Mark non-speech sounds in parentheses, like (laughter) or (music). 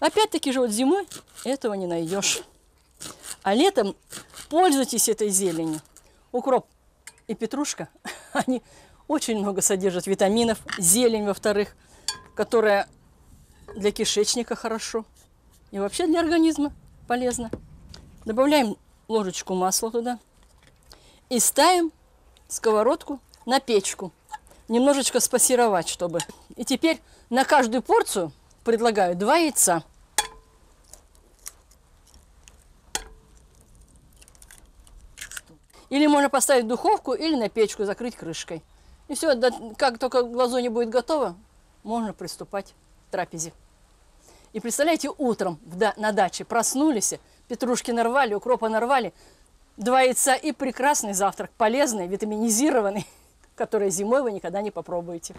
Опять-таки же вот зимой этого не найдешь. А летом пользуйтесь этой зеленью. Укроп и петрушка, (laughs) они очень много содержат витаминов. Зелень, во-вторых, которая для кишечника хорошо. И вообще для организма полезно. Добавляем ложечку масла туда. И ставим сковородку на печку. Немножечко спассеровать, чтобы. И теперь на каждую порцию предлагаю два яйца. Или можно поставить в духовку, или на печку, закрыть крышкой. И все, как только глазунья будет готова, можно приступать к трапезе. И представляете, утром на даче проснулись, петрушки нарвали, укропа нарвали, два яйца и прекрасный завтрак, полезный, витаминизированный, (laughs) который зимой вы никогда не попробуете.